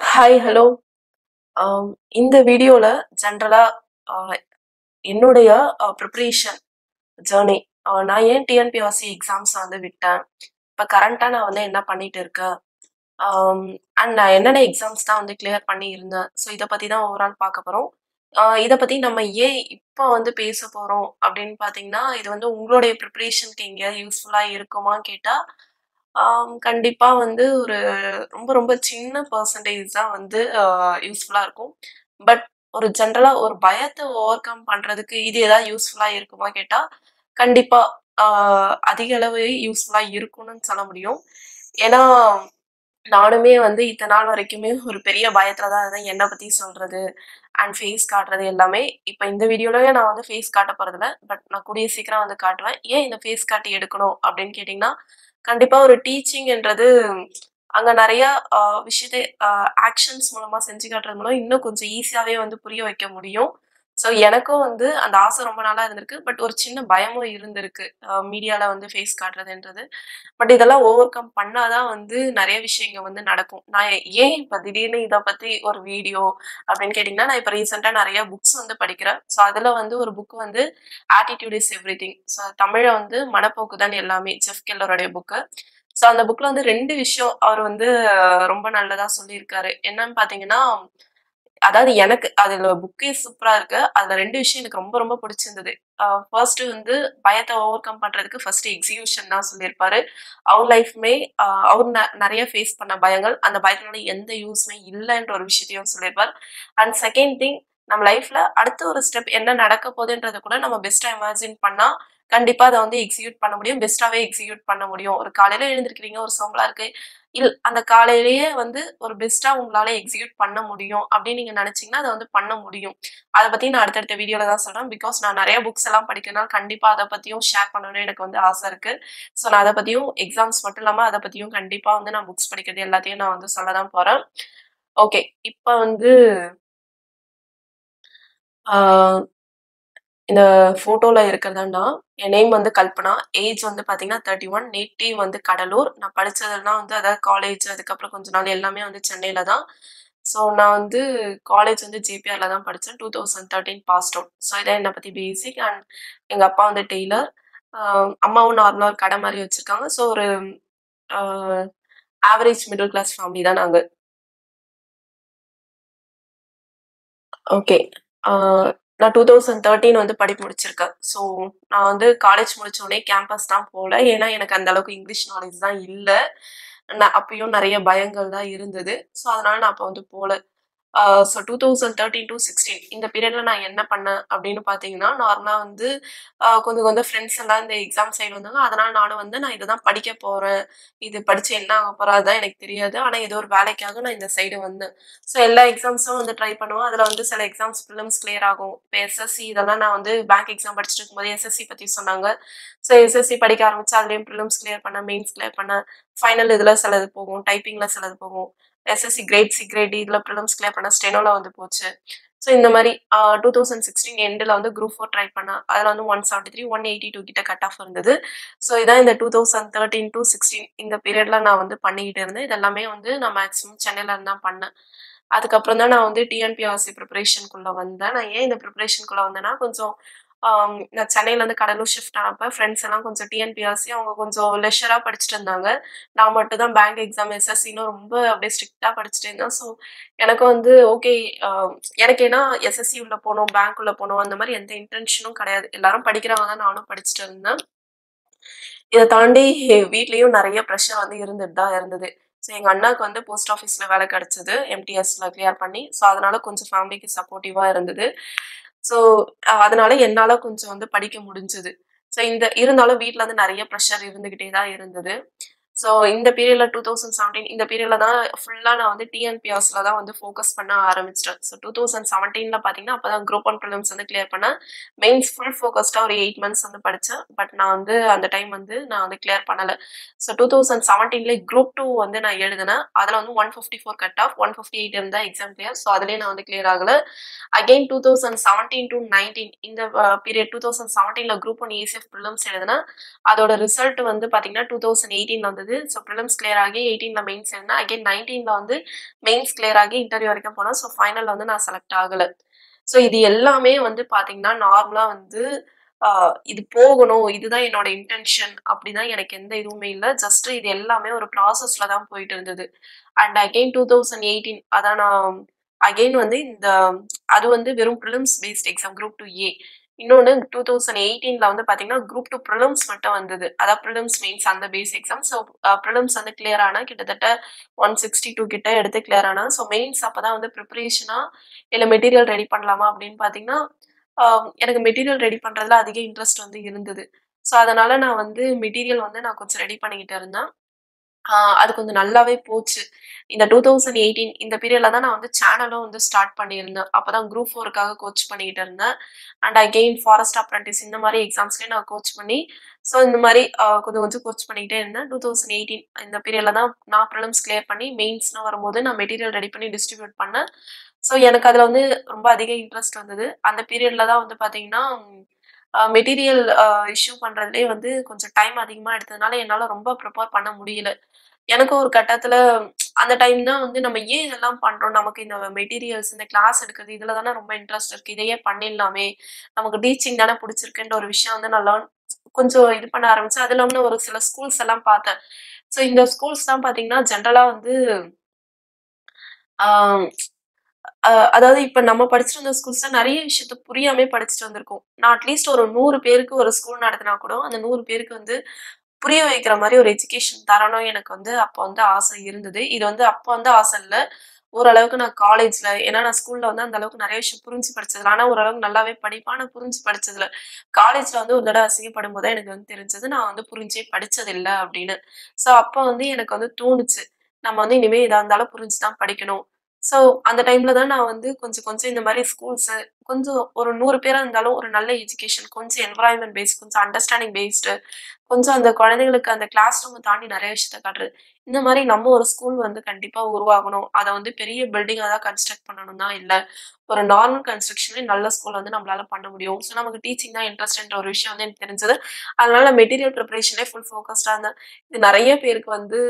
Hi, hello. Um, இந்த வீடியோவில் ஜென்ரலாக என்னுடைய ப்ரிப்ரேஷன் ப்ரிப்பரேஷன் நான் ஏன் டிஎன்பிஎஸ்சி எக்ஸாம்ஸ் வந்து விட்டேன்? இப்போ கரண்ட்டாக நான் வந்து என்ன பண்ணிட்டு இருக்கேன்? அண்ட் um, நான் என்னென்ன எக்ஸாம்ஸ் தான் வந்து கிளியர் பண்ணியிருந்தேன். ஸோ இதை பற்றி தான் ஓவரால் பார்க்க போகிறோம் இதை பற்றி நம்ம ஏன் இப்போ வந்து பேச போகிறோம் அப்படின்னு பார்த்தீங்கன்னா, இது வந்து உங்களுடைய ப்ரிப்பரேஷனுக்கு எங்கேயாவது யூஸ்ஃபுல்லாக இருக்குமான்னு கேட்டால் கண்டிப்பாக வந்து ஒரு ரொம்ப ரொம்ப சின்ன பர்சன்டேஜ் தான் வந்து யூஸ்ஃபுல்லாக இருக்கும். பட் ஒரு ஜென்ரலாக ஒரு பயத்தை ஓவர் கம் பண்ணுறதுக்கு இது எதாவது யூஸ்ஃபுல்லாக இருக்குமா கேட்டால் கண்டிப்பாக அதிக அளவு யூஸ்ஃபுல்லாக இருக்கும்னு சொல்ல முடியும். ஏன்னா, நானுமே வந்து இத்தனை நாள் வரைக்குமே ஒரு பெரிய பயத்தில் தான் இருந்தேன். என்னை பற்றி சொல்கிறது அண்ட் ஃபேஸ் காட்டுறது எல்லாமே. இப்போ இந்த வீடியோலயே நான் வந்து ஃபேஸ் காட்டப் போகிறதில்ல பட் நான் கூடிய சீக்கிரம் வந்து காட்டுவேன். ஏன் இந்த ஃபேஸ் காட்டி எடுக்கணும் அப்படின்னு கேட்டிங்கன்னா கண்டிப்பா ஒரு டீச்சிங்ன்றது அங்க நிறைய விஷயத்தை ஆக்ஷன்ஸ் மூலமா செஞ்சு காட்டுறது மூலம் இன்னும் கொஞ்சம் ஈஸியாவே வந்து புரிய வைக்க முடியும். ஸோ எனக்கும் வந்து அந்த ஆசை ரொம்ப நாளா இருந்திருக்கு. பட் ஒரு சின்ன பயமும் இருந்திருக்கு. அ மீடியால வந்து ஃபேஸ் காட்டுறதுன்றது. பட் இதெல்லாம் ஓவர் கம் பண்ணாதான் வந்து நிறைய விஷயங்கள் வந்து நடக்கும். நான் ஏன் இப்போ திடீர்னு இதை பத்தி ஒரு வீடியோ அப்படின்னு கேட்டிங்கன்னா நான் இப்போ ரீசெண்டாக நிறைய புக்ஸ் வந்து படிக்கிறேன். ஸோ அதில் வந்து ஒரு புக் வந்து ஆட்டிடியூட் இஸ் எவ்ரிதிங். ஸோ தமிழை வந்து மனப்போக்கு தான் எல்லாமே. Jeff கெல்லருடைய book. ஸோ அந்த புக்கில் வந்து ரெண்டு விஷயம் அவர் வந்து ரொம்ப நல்லதாக சொல்லியிருக்காரு. என்னன்னு பார்த்தீங்கன்னா, அதாவது எனக்கு அதுல புக்கே சூப்பரா இருக்கு. அதுல ரெண்டு விஷயம் எனக்கு ரொம்ப ரொம்ப பிடிச்சிருந்தது. ஃபர்ஸ்ட் வந்து பயத்தை ஓவர் கம் பண்றதுக்கு ஃபர்ஸ்ட் எக்ஸிகியூஷன் தான் சொல்லியிருப்பாரு. அவர் லைஃப்மே அவர் ந ஃபேஸ் பண்ண பயங்கள், அந்த பயத்தினால எந்த யூஸுமே இல்லைன்ற ஒரு விஷயத்தையும் சொல்லியிருப்பார். அண்ட் செகண்ட் திங் நம்ம லைஃப்ல அடுத்த ஒரு ஸ்டெப் என்ன நடக்க போகுதுன்றத கூட நம்ம பெஸ்டா இமேஜின் பண்ணா, கண்டிப்பா அதை வந்து எக்ஸிக்யூட் பண்ண முடியும். பெஸ்ட்டாவே எக்ஸிக்யூட் பண்ண முடியும். ஒரு காலையில எழுந்திருக்கிறீங்க, ஒரு சோம்பலா இருக்கு. இல் அந்த காலையிலேயே வந்து ஒரு பெஸ்ட்டா உங்களால எக்ஸிக்யூட் பண்ண முடியும் அப்படின்னு நீங்க நினைச்சீங்கன்னா அதை வந்து பண்ண முடியும். அதை பத்தி நான் அடுத்தடுத்த வீடியோல தான் சொல்றேன். பிகாஸ் நான் நிறைய புக்ஸ் எல்லாம் படிக்கிறனால கண்டிப்பா அதை பத்தியும் ஷேர் பண்ணணும்னு எனக்கு வந்து ஆசை இருக்கு. ஸோ நான் அதை பத்தியும் எக்ஸாம்ஸ் மட்டும் இல்லாம அதை பத்தியும் கண்டிப்பா வந்து நான் புக்ஸ் படிக்கிறது எல்லாத்தையும் நான் வந்து சொல்ல தான் போறேன். ஓகே. இப்ப வந்து இந்த ஃபோட்டோவில் இருக்கிறதுனா என் நேம் வந்து கல்பனா. ஏஜ் வந்து பார்த்தீங்கன்னா 31. நேட்டிவ் வந்து கடலூர். நான் படித்ததுலாம் வந்து அதாவது காலேஜ் அதுக்கப்புறம் கொஞ்ச நாள் எல்லாமே வந்து சென்னையில் தான். ஸோ நான் வந்து காலேஜ் வந்து ஜிபிஆரில் தான் படித்தேன் two thousand thirteen pass out. So இதான் என்னை பற்றி பேசிக் அண்ட் எங்கள் அப்பா வந்து டெய்லர். அம்மாவும் நார்மலாக ஒரு கடை மாதிரி வச்சுருக்காங்க ஸோ ஒரு ஆவரேஜ் மிடில் கிளாஸ் ஃபேமிலி தான் நாங்கள் ஓகே. நான் டூ தௌசண்ட் தேர்ட்டின் வந்து படிப்பு முடிச்சிருக்கேன். ஸோ நான் வந்து காலேஜ் முடிச்சோடனே கேம்பஸ் தான் போகல ஏன்னா எனக்கு அந்த அளவுக்கு இங்கிலீஷ் நாலேஜ் தான் இல்லை நான் அப்பயும் நிறைய பயங்கள் தான் இருந்தது. ஸோ அதனால நான் அப்போ வந்து போகல so two thousand thirteen to sixteen இந்த பீரியடில் நான் என்ன பண்ணேன் அப்படின்னு பார்த்தீங்கன்னா, நார்மலாக வந்து கொஞ்சம் கொஞ்சம் ஃப்ரெண்ட்ஸ் எல்லாம் இந்த எக்ஸாம் சைடு வந்தாங்க. அதனால் நானும் வந்து நான் இதை தான் படிக்க போகிறேன் இது படித்து என்ன ஆக போகிறாதான் அதுதான் எனக்கு தெரியாது. ஆனால் ஏதோ ஒரு வேலைக்காக நான் இந்த சைடு வந்தேன். ஸோ எல்லா எக்ஸாம்ஸும் வந்து ட்ரை பண்ணுவேன். அதில் வந்து சில எக்ஸாம்ஸ் ஃபிலிம்ஸ் கிளியர் ஆகும். இப்போ எஸ்எஸ்சி இதெல்லாம் நான் வந்து பேங்க் எக்ஸாம் படிச்சுட்டு இருக்கும்போது எஸ்எஸ்சி பற்றி சொன்னாங்க. ஸோ எஸ்எஸ்சி படிக்க ஆரம்பிச்சு அதுலேயும் பிலிம்ஸ் கிளியர் பண்ணேன். மெயின்ஸ் கிளியர் பண்ணேன். ஃபைனல் இதில் சிலது போகும். டைப்பிங்கில் சிலது போகும். எஸ்எஸ்சி கிரேட் சி, கிரேட் இதில் இதுல கிளியர் பண்ண ஸ்டெனோவில் வந்து போச்சு. ஸோ இந்த மாதிரி டூ தௌசண்ட் சிக்ஸ்டீன் எண்டில் வந்து குரூப் ஃபோர் ட்ரை பண்ணேன். அதில் வந்து 173, 182 கிட்ட கட் ஆஃப் இருந்தது. ஸோ இதான் இந்த 2013-16 இந்த பீரியடில் நான் வந்து பண்ணிக்கிட்டு இருந்தேன். இது எல்லாமே வந்து நான் மேக்ஸிமம் சென்னையில் இருந்தால் தான் பண்ணேன். அதுக்கப்புறம் தான் நான் வந்து டிஎன்பிஆர்சி ப்ரிப்பரேஷனுக்குள்ளே வந்தேன். நான் ஏன் இந்த ப்ரிப்பரேஷனுக்குள்ளே வந்தேன்னா, கொஞ்சம் நான் சென்னையிலேருந்து கடலூர் ஷிஃப்ட் ஆனப்ப ஃப்ரெண்ட்ஸ் எல்லாம் கொஞ்சம் டிஎன்பிஎஸ்சி அவங்க கொஞ்சம் லெஷராக படிச்சுட்டு இருந்தாங்க. நான் மட்டும் தான் பேங்க் எக்ஸாம், எஸ்எஸ்சின்னு ரொம்ப அப்படியே ஸ்ட்ரிக்டாக படிச்சுட்டு இருந்தேன். ஸோ எனக்கு வந்து ஓகே எனக்கு ஏன்னா எஸ்எஸ்சி உள்ள போகணும் பேங்க் உள்ள போணும் அந்த மாதிரி எந்த இன்டென்ஷனும் கிடையாது. எல்லாரும் படிக்கிறவங்க தான் நானும் படிச்சுட்டு இருந்தேன். இதை தாண்டி வீட்லேயும் நிறைய ப்ரெஷர் வந்து இருந்துட்டு தான் இருந்தது. ஸோ எங்கள் அண்ணாக்கு வந்து போஸ்ட் ஆஃபீஸில் வேலை கிடச்சிது எம்டிஎஸ்ல கிளியர் பண்ணி. ஸோ அதனால கொஞ்சம் ஃபேமிலிக்கு சப்போர்ட்டிவாக இருந்தது. ஸோ அதனால என்னால கொஞ்சம் வந்து படிக்க முடிஞ்சது. ஸோ இந்த இருந்தாலும் வீட்டில் வந்து நிறைய பிரஷர் இருந்துகிட்டே தான் இருந்தது. ஸோ இந்த பீரியடில் டூ தௌசண்ட் செவன்டீன் இந்த பீரியடில் தான் ஃபுல்லாக நான் வந்து டிஎன்பிஎஸ்ல தான் வந்து ஃபோக்கஸ் பண்ண ஆரம்பிச்சிட்டேன் ஸோ 2017ல பார்த்தீங்கன்னா, அப்போ தான் குரூப் 1 பிலிம்ஸ் வந்து கிளியர் பண்ணேன். மெயின்ஸ் ஃபுல் ஃபோக்கஸ்டாக ஒரு எயிட் மந்த்ஸ் வந்து படித்தேன் பட் நான் வந்து அந்த டைம் வந்து நான் வந்து கிளியர் பண்ணலை ஸோ 2017லே குரூப் டூ வந்து நான் எழுதினேன். அதில் வந்து 154 கட் ஆஃப் 158 இருந்தா எக்ஸாம் கிளியர். ஸோ அதுலயே நான் வந்து கிளியர் ஆகல. அகைன் 2017-19 இந்த பீரியட் டூ தௌசண்ட் செவன்டீனில் குரூப் ஒன் ஏசிஎஃப் பிலிம்ஸ் எழுதினேன். அதோட ரிசல்ட் வந்து பார்த்தீங்கன்னா, 2018ல வந்தது. இருந்தது. ஸோ ப்ரிலிம்ஸ் கிளியர் ஆகி 18ல மெயின்ஸ் எழுதினேன். அகைன் 19ல வந்து மெயின்ஸ் கிளியர் ஆகி இன்டர்வியூ வரைக்கும் போனேன். ஸோ ஃபைனலில் வந்து நான் செலக்ட் ஆகலை ஸோ இது எல்லாமே வந்து பார்த்தீங்கன்னா, நார்மலாக வந்து இது போகணும். இதுதான் என்னோட இன்டென்ஷன் அப்படிதான் எனக்கு எந்த இதுவுமே இல்லை ஜஸ்ட் இது எல்லாமே ஒரு ப்ராசஸ்ல தான் போயிட்டு இருந்தது. அண்ட் அகைன் 2018 அதான் நான் அகைன் வந்து இந்த அது வந்து வெறும் prelims based exam group two A. இன்னொன்று டூ தௌசண்ட் எயிட்டீனில் வந்து பார்த்தீங்கன்னா, குரூப் டூ ப்ரிலிம்ஸ் மட்டும் வந்தது. அதான் ப்ரிலிம்ஸ், மெயின்ஸ் அந்த base exam. So uh prelims வந்து கிளியர் ஆனால் கிட்டத்தட்ட 162 கிட்ட எடுத்து கிளியர் ஆனால் ஸோ மெயின்ஸ் அப்போ தான் வந்து ப்ரிப்பரேஷனாக இல்லை மெட்டீரியல் ரெடி பண்ணலாமா அப்படின்னு பார்த்தீங்கன்னா, எனக்கு மெட்டீரியல் ரெடி பண்ணுறதுல அதிக இன்ட்ரெஸ்ட் வந்து இருந்தது. ஸோ அதனால் நான் வந்து மெட்டீரியல் வந்து நான் கொஞ்சம் ரெடி பண்ணிக்கிட்டு இருந்தேன். அது கொஞ்சம் நல்லாவே போச்சு. இந்த 2018 இந்த பீரியட்ல தான் நான் வந்து சேனலும் வந்து ஸ்டார்ட் பண்ணியிருந்தேன். அப்பதான் குரூப் ஃபோருக்காக கோச் பண்ணிக்கிட்டு இருந்தேன். அண்ட் அகெயின் ஃபாரஸ்ட் அப்ரண்டிஸ் இந்த மாதிரி எக்ஸாம்ஸ்லேயும் நான் கோச் பண்ணி, ஸோ இந்த மாதிரி கொஞ்சம் கொஞ்சம் கோச் பண்ணிக்கிட்டே இருந்தேன். 2018 இந்த பீரியட்ல தான் நான் ப்ரிலிம்ஸ் கிளியர் பண்ணி மெயின்ஸ்னு வரும்போது நான் மெட்டீரியல் ரெடி பண்ணி டிஸ்ட்ரிபியூட் பண்ணேன். ஸோ எனக்கு அதில் வந்து ரொம்ப அதிக இன்ட்ரெஸ்ட் வந்தது. அந்த பீரியட்ல தான் வந்து பார்த்தீங்கன்னா, மெட்டீரியல் இஷ்யூ பண்றதுலயே வந்து கொஞ்சம் டைம் அதிகமா எடுத்ததுனால, என்னால ரொம்ப ப்ரிப்பேர் பண்ண முடியல. எனக்கும் ஒரு கட்டத்துல அந்த டைம் தான் வந்து நம்ம ஏன் இதெல்லாம் பண்றோம்? நமக்கு இந்த மெட்டீரியல்ஸ், இந்த கிளாஸ் எடுக்கிறது இதுல தானே ரொம்ப இன்ட்ரெஸ்ட் இருக்கு. இதையே பண்ணிடலாமே! நமக்கு டீச்சிங் தானே பிடிச்சிருக்குன்ற ஒரு விஷயம் வந்து நல்லா கொஞ்சம் இது பண்ண ஆரம்பிச்சேன். அது இல்லாமல் ஒரு சில ஸ்கூல்ஸ் எல்லாம் பார்த்தேன். ஸோ இந்த ஸ்கூல்ஸ்லாம் பார்த்தீங்கன்னா, ஜென்ரலா வந்து அதாவது இப்ப நம்ம படிச்சுட்டு வந்த ஸ்கூல்ஸ்ல நிறைய விஷயத்த புரியாம படிச்சுட்டு வந்திருக்கோம். நான் அட்லீஸ்ட் ஒரு நூறு பேருக்கு ஒரு ஸ்கூல் நடத்தினா கூட, அந்த நூறு பேருக்கு வந்து புரிய வைக்கிற மாதிரி ஒரு எஜுகேஷன் தரணும் எனக்கு வந்து அப்ப வந்து ஆசை இருந்தது. இது வந்து அப்ப வந்து ஆசை இல்ல. ஓரளவுக்கு நான் காலேஜ்ல ஏன்னா நான் ஸ்கூல்ல வந்து அந்த அளவுக்கு நிறைய விஷயம் புரிஞ்சு படிச்சதுல ஆனா ஓரளவுக்கு நல்லாவே படிப்பேன். ஆனால் புரிஞ்சு படிச்சதுல காலேஜ்ல வந்து ஒரு தடவை அசிங்கப்படும்போது தான் எனக்கு வந்து தெரிஞ்சது, நான் வந்து புரிஞ்சே படிச்சதில்ல அப்படின்னு. ஸோ அப்ப வந்து எனக்கு வந்து தோணுச்சு. நம்ம வந்து இனிமே எதா இருந்தாலும் புரிஞ்சு தான் படிக்கணும். ஸோ அந்த டைம்ல தான் நான் வந்து கொஞ்சம் கொஞ்சம் இந்த மாதிரி ஸ்கூல்ஸு கொஞ்சம் ஒரு நூறு பேராக இருந்தாலும் ஒரு நல்ல எஜுகேஷன், கொஞ்சம் என்வரான்மெண்ட் பேஸ்ட், கொஞ்சம் அண்டர்ஸ்டாண்டிங் பேஸ்டு, கொஞ்சம் அந்த குழந்தைங்களுக்கு அந்த கிளாஸ் ரூம தாண்டி நிறைய விஷயத்த காட்டுறது. இந்த மாதிரி நம்ம ஒரு ஸ்கூல் வந்து கண்டிப்பா உருவாகணும். அதை வந்து பெரிய பில்டிங்காக தான் கன்ஸ்ட்ரக்ட் பண்ணணுன்னா இல்லை ஒரு நார்மல் கன்ஸ்ட்ரக்ஷன்லயே நல்ல ஸ்கூல் வந்து நம்மளால பண்ண முடியும். ஸோ நமக்கு டீச்சிங் தான் இன்ட்ரெஸ்ட்ன்ற ஒரு விஷயம் வந்து எனக்கு தெரிஞ்சது. அதனால மெட்டீரியல் ப்ரிப்பரேஷனே ஃபுல் ஃபோக்கஸ்டாக இருந்தேன். இது நிறைய பேருக்கு வந்து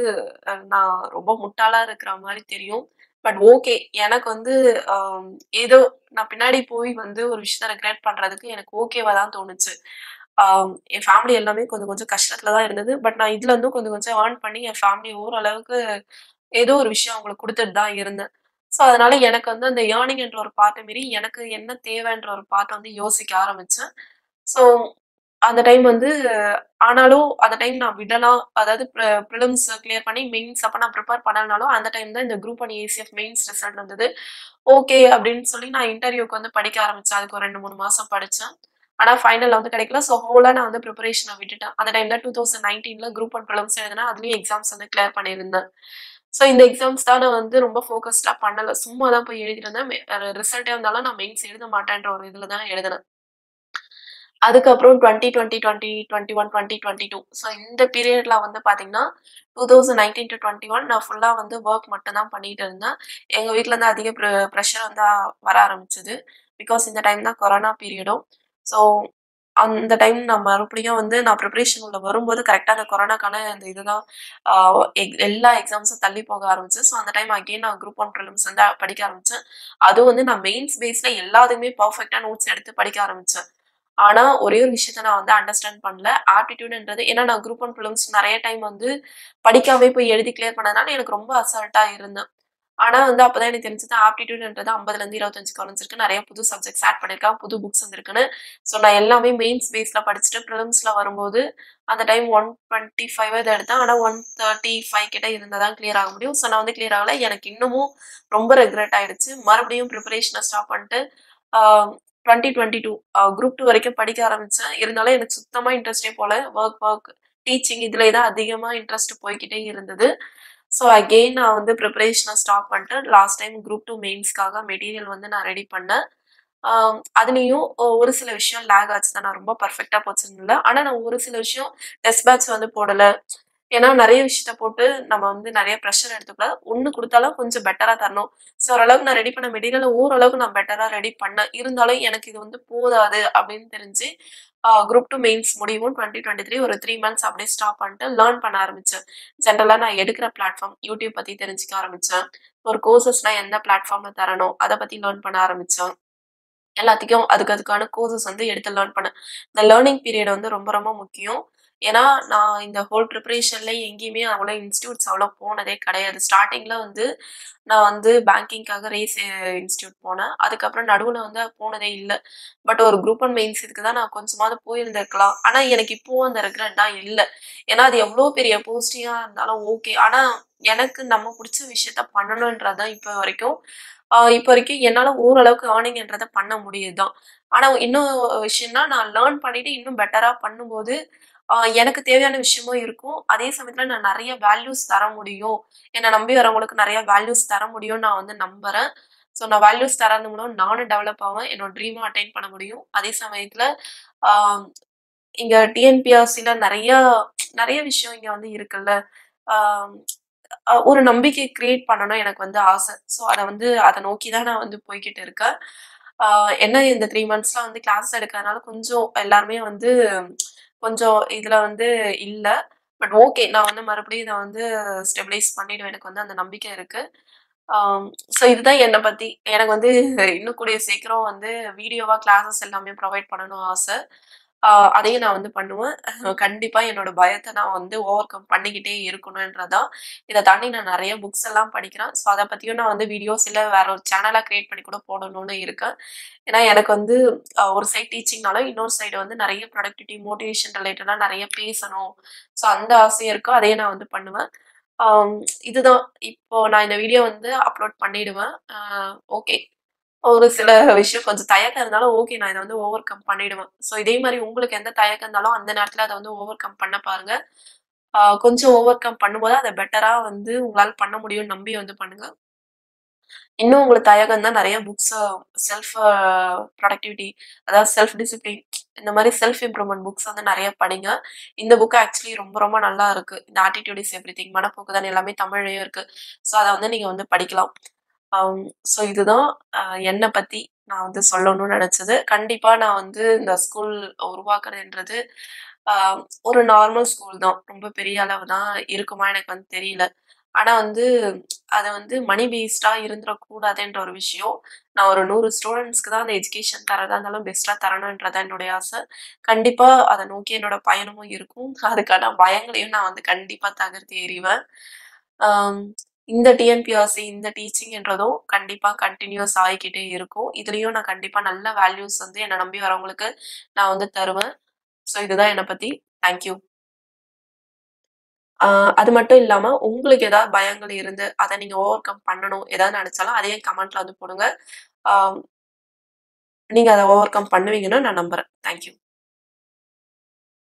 நான் ரொம்ப முட்டாளா இருக்கிற மாதிரி தெரியும். But okay. எனக்கு வந்து ஏதோ நான் பின்னாடி போய் வந்து ஒரு விஷயத்த ரெக்ரெட் பண்றதுக்கு எனக்கு ஓகேவா தான் தோணுச்சு. என் ஃபேமிலி எல்லாமே கொஞ்சம் கொஞ்சம் கஷ்டத்துல தான் இருந்தது. பட் நான் இதுல இருந்தும் கொஞ்சம் கொஞ்சம் ஏர்ன் பண்ணி என் ஃபேமிலி ஓரளவுக்கு ஏதோ ஒரு விஷயம் அவங்களுக்கு கொடுத்துட்டு தான் இருந்தேன். ஸோ அதனால எனக்கு வந்து அந்த ஏர்னிங்ன்ற ஒரு பார்ட்டை மீறி எனக்கு என்ன தேவைன்ற ஒரு பார்ட்டை வந்து யோசிக்க ஆரம்பிச்சேன். ஸோ அந்த டைம் வந்து ஆனாலும் அந்த டைம் நான் விடலாம். அதாவது ப்ரி ப்ரிலிம்ஸ் கிளியர் பண்ணி மெயின்ஸ் அப்போ நான் ப்ரிப்பேர் பண்ணலனாலும், அந்த டைம் தான் இந்த குரூப் 1 ஏசிஎஃப் மெயின்ஸ் ரிசல்ட் வந்தது. ஓகே அப்படின்னு சொல்லி நான் இன்டர்வியூக்கு வந்து படிக்க ஆரம்பித்தேன் அதுக்கு ஒரு ரெண்டு மூணு மாதம் படித்தேன் ஆனால் ஃபைனலில் வந்து கிடைக்கல. ஸோ ஹோலாக நான் வந்து ப்ரிப்பரேஷனை விட்டுட்டேன். அந்த டைம் தான் 2019ல குரூப் அண்ட் ப்ரிலிம்ஸ் எழுதினேன். அதுலேயும் எக்ஸாம்ஸ் வந்து கிளியர் பண்ணியிருந்தேன். ஸோ இந்த எக்ஸாம்ஸ் தான் நான் வந்து ரொம்ப ஃபோக்கஸ்டாக பண்ணலை சும்மா தான் போய் எழுதியிருந்தேன். மெ ரிசல்ட்டே வந்தாலும் நான் மெயின்ஸ் எழுத மாட்டேன்ற ஒரு இதில் தான் எழுதினேன். அதுக்கப்புறம் 2020, 2021, 2022 ஸோ இந்த பீரியடில் வந்து பார்த்தீங்கன்னா, 2019-21 நான் ஃபுல்லாக வந்து ஒர்க் மட்டும் தான் பண்ணிட்டு இருந்தேன். எங்கள் வீட்டில் இருந்து அதிக ப்ர ப்ரெஷர் வந்து வர ஆரம்பிச்சது. பிகாஸ் இந்த டைம் தான் கொரோனா பீரியடும். ஸோ அந்த டைம் நான் மறுபடியும் வந்து நான் ப்ரிப்ரேஷன் உள்ள வரும்போது கரெக்டாக அந்த கொரோனாக்கான அந்த இதுதான் எக் எல்லா எக்ஸாம்ஸும் தள்ளி போக ஆரம்பிச்சு. ஸோ அந்த டைம் அகெயின் நான் குரூப் ஒன் ப்ரிலிம்ஸ் வந்து படிக்க ஆரம்பித்தேன் அதுவும் வந்து நான் மெயின்ஸ் பேஸில் எல்லாத்துக்குமே பர்ஃபெக்டாக நோட்ஸ் எடுத்து படிக்க ஆரம்பித்தேன் ஆனா ஒரே ஒரு விஷயத்த நான் வந்து அண்டர்ஸ்டாண்ட் பண்ணல. ஆப்டிடியூடுன்றது ஏன்னா நான் குரூப் ஒன் ப்ரிலிம்ஸ் நிறைய டைம் வந்து படிக்காமயே போய் எழுதி கிளியர் பண்ணதுனால எனக்கு ரொம்ப அசால்ட்டா இருந்தேன். ஆனா வந்து அப்பதான் எனக்கு தெரிஞ்சது ஆப்டிடியூட்ன்றது ஐம்பதுல இருந்து இருபத்தஞ்சு காலேஜ் இருக்கு நிறைய புது சப்ஜெக்ட்ஸ் ஆட் பண்ணியிருக்காங்க. புது புக்ஸ் வந்திருக்குன்னு. ஸோ நான் எல்லாமே மெயின்ஸ் பேஸ்ல படிச்சுட்டு ப்ரிலிம்ஸ்ல வரும்போது, அந்த டைம் ஒன் டுவெண்ட்டி ஃபைவ் இதை எடுத்தேன். ஆனா 135 கிட்ட இருந்தால் தான் கிளியர் ஆக முடியும். ஸோ நான் வந்து கிளியர் ஆகல. எனக்கு இன்னமும் ரொம்ப ரெக்ரெட் ஆயிடுச்சு. மறுபடியும் ப்ரிப்பரேஷனை ஸ்டாப் பண்ணிட்டு, twenty twenty two group two வரைக்கும் படிக்க ஆரம்பித்தேன் இருந்தாலும் எனக்கு சுத்தமாக இன்ட்ரெஸ்ட்டே போல. ஒர்க் ஒர்க் டீச்சிங் இதில் தான் அதிகமாக இன்ட்ரெஸ்ட் போய்க்கிட்டே இருந்தது. ஸோ அகெயின் நான் வந்து ப்ரிப்பரேஷனை ஸ்டாப் பண்ணிட்டு, லாஸ்ட் டைம் குரூப் டூ மெயின்ஸ்க்காக மெட்டீரியல் வந்து நான் ரெடி பண்ணேன். அதுலேயும் ஒரு சில விஷயம் லேக் ஆச்சு தான். நான் ரொம்ப பர்ஃபெக்டாக போச்சுன்னு இல்லை ஆனால் நான் ஒரு சில விஷயம் டெஸ்ட் பேட்ச் வந்து போடலை ஏன்னா நிறைய விஷயத்த போட்டு நம்ம வந்து நிறைய ப்ரெஷர் எடுத்துக்கூடாது. ஒன்று கொடுத்தாலும் கொஞ்சம் பெட்டராக தரணும். ஸோ ஓரளவுக்கு நான் ரெடி பண்ண மெட்டீரியல் ஓரளவுக்கு நான் பெட்டராக ரெடி பண்ணேன். இருந்தாலும் எனக்கு இது வந்து போதாது அப்படின்னு தெரிஞ்சு, குரூப் டூ மெயின்ஸ் முடியவும் 2023 ஒரு த்ரீ மந்த்ஸ் அப்படியே ஸ்டாப் பண்ணிட்டு லேர்ன் பண்ண ஆரம்பித்தேன் ஜென்ரலாக நான் எடுக்கிற பிளாட்ஃபார்ம் யூடியூப் பற்றி தெரிஞ்சுக்க ஆரம்பித்தேன் ஒரு கோர்சஸ்னால் எந்த பிளாட்ஃபார்மில் தரணும், அதை பற்றி லேர்ன் பண்ண ஆரம்பித்தேன் எல்லாத்துக்கும் அதுக்கு அதுக்கான கோர்சஸ் வந்து எடுத்து லேர்ன் பண்ணேன். இந்த லேர்னிங் பீரியட் வந்து ரொம்ப ரொம்ப முக்கியம். ஏன்னா, நான் இந்த ஹோல் ப்ரிப்பரேஷன்ல எங்கேயுமே அவ்வளோ இன்ஸ்டியூட்ஸ் அவ்வளோ போனதே கிடையாது. ஸ்டார்டிங்கில் வந்து நான் வந்து பேங்கிங்காக ரேஸ் இன்ஸ்டியூட் போனேன். அதுக்கப்புறம் நடுவில் வந்து போனதே இல்லை பட் ஒரு குரூப் அண்ட் மெயின்ஸ் இதுக்கு தான் நான் கொஞ்சமாவது போயிருந்திருக்கலாம். ஆனால் எனக்கு இப்போவும் அந்த ரெக்ரெண்டாக இல்லை ஏன்னா, அது எவ்வளோ பெரிய போஸ்டிங்காக இருந்தாலும் ஓகே. ஆனால் எனக்கு நம்ம பிடிச்ச விஷயத்த பண்ணணுன்றது தான் வரைக்கும். இப்போ வரைக்கும் என்னால் ஓரளவுக்கு ஏர்னிங்ன்றத பண்ண முடியுது தான். இன்னும் விஷயம்னா நான் லேர்ன் பண்ணிட்டு இன்னும் பெட்டராக பண்ணும்போது, எனக்கு தேவையான விஷயமும் இருக்கும். அதே சமயத்துல நான் நிறைய வேல்யூஸ் தர முடியும். என்னை நம்பி வரவங்களுக்கு நிறைய வேல்யூஸ் தர முடியும்னு நான் வந்து நம்புறேன். ஸோ நான் வேல்யூஸ் தரது மூலம் நானும் டெவலப் ஆவேன். என்னோட ட்ரீமும் அட்டைன் பண்ண முடியும். அதே சமயத்துல இங்கே இங்க டிஎன்பிஎஸ்சில நிறைய விஷயம் இங்க வந்து இருக்குல்ல. ஒரு நம்பிக்கை கிரியேட் பண்ணணும் எனக்கு வந்து ஆசை. ஸோ அதை வந்து அதை நோக்கி தான் நான் வந்து போய்கிட்டு இருக்கேன். என்ன இந்த த்ரீ மந்த்ஸ்லாம் வந்து கிளாஸ் எடுக்கிறதுனால கொஞ்சம் எல்லாருமே வந்து கொஞ்சம் இதில் வந்து இல்லை பட் ஓகே. நான் வந்து மறுபடியும் இதை வந்து ஸ்டெபிலைஸ் பண்ணிவிடுவேன் எனக்கு வந்து அந்த நம்பிக்கை இருக்குது ஸோ இதுதான் என்னை பற்றி எனக்கு வந்து இன்னும் கூடிய சீக்கிரம் வந்து வீடியோவாக கிளாஸஸ் எல்லாமே ப்ரொவைட் பண்ணணும்னு ஆசை. அதையும் நான் வந்து பண்ணுவேன். கண்டிப்பாக என்னோட பயத்தை நான் வந்து ஓவர் கம் பண்ணிக்கிட்டே இருக்கணுன்றதான் தான். தாண்டி நான் நிறைய புக்ஸ் எல்லாம் படிக்கிறேன். ஸோ அதை பற்றியும் நான் வந்து வீடியோஸ் இல்லை வேற ஒரு சேனலாக கிரியேட் பண்ணி கூட போடணும்னு இருக்கேன். ஏன்னா, எனக்கு வந்து ஒரு சைட் டீச்சிங்னாலும், இன்னொரு சைடு வந்து நிறைய ப்ரொடக்டிவிட்டி, மோட்டிவேஷன் ரிலேட்டடாக நிறைய பேசணும். ஸோ அந்த ஆசையும் இருக்கும் அதையும் நான் வந்து பண்ணுவேன். இதுதான். இப்போ நான் இந்த வீடியோ வந்து அப்லோட் பண்ணிடுவேன். ஓகே. ஒரு சில விஷயம் கொஞ்சம் தயக்கம் இருந்தாலும் ஓகே. நான் இதை வந்து ஓவர் கம் பண்ணிடுவேன். ஸோ இதே மாதிரி உங்களுக்கு எந்த தயக்கம் இருந்தாலும் அந்த நேரத்தில் அதை வந்து ஓவர் கம் பண்ண பாருங்க. கொஞ்சம் ஓவர் கம் பண்ணும்போது அதை பெட்டராக வந்து உங்களால் பண்ண முடியும்னு நம்பி வந்து பண்ணுங்க. இன்னும் உங்களுக்கு தயக்கம் தான் நிறைய புக்ஸ் செல்ஃப் ப்ரொடக்டிவிட்டி அதாவது செல்ஃப் டிசிப்ளின் இந்த மாதிரி செல்ஃப் இம்ப்ரூவ்மெண்ட் புக்ஸ் வந்து நிறைய படிங்க. இந்த புக்கு ஆக்சுவலி ரொம்ப ரொம்ப நல்லா இருக்கு. இந்த ஆட்டிடியூட் இஸ் எவ்ரிதிங் திங் மனப்போக்குதான் எல்லாமே தமிழ்லயும் இருக்கு. ஸோ அதை வந்து நீங்க வந்து படிக்கலாம். ஸோ இதுதான் என்னை பற்றி நான் வந்து சொல்லணும்னு நினச்சது கண்டிப்பாக நான் வந்து இந்த ஸ்கூல் உருவாக்குறதுன்றது ஒரு நார்மல் ஸ்கூல் தான். ரொம்ப பெரிய அளவு தான் இருக்குமா எனக்கு வந்து தெரியல. ஆனால் வந்து அதை வந்து மணி பேஸ்டாக இருந்துடக்கூடாதுன்ற ஒரு விஷயம். நான் ஒரு நூறு ஸ்டூடெண்ட்ஸ்க்கு தான் அந்த எஜுகேஷன் தரதா இருந்தாலும் பெஸ்ட்டாக தரணுன்றதான் என்னுடைய ஆசை. கண்டிப்பாக அதை நோக்கி என்னோட பயணமும் இருக்கும். அதுக்கான பயங்களையும் நான் வந்து கண்டிப்பாக தகர்த்து எறிவேன். இந்த டிஎன்பிஆர்சி இந்த டீச்சிங்ன்றதும் கண்டிப்பாக கண்டினியூஸ் ஆகிக்கிட்டே இருக்கும். இதுலேயும் நான் கண்டிப்பாக நல்ல வேல்யூஸ் வந்து என்னை நம்பி வரவங்களுக்கு நான் வந்து தருவேன். ஸோ இதுதான் என்னை பற்றி தேங்க் யூ. அது மட்டும் இல்லாமல் உங்களுக்கு ஏதாவது பயங்கள் இருந்து, அதை நீங்கள் ஓவர் கம் பண்ணணும் ஏதாவது நினச்சாலும் அதையும் கமெண்ட்ல வந்து போடுங்க. நீங்கள் அதை ஓவர் கம் பண்ணுவீங்கன்னு நான் நம்புறேன். Thank you.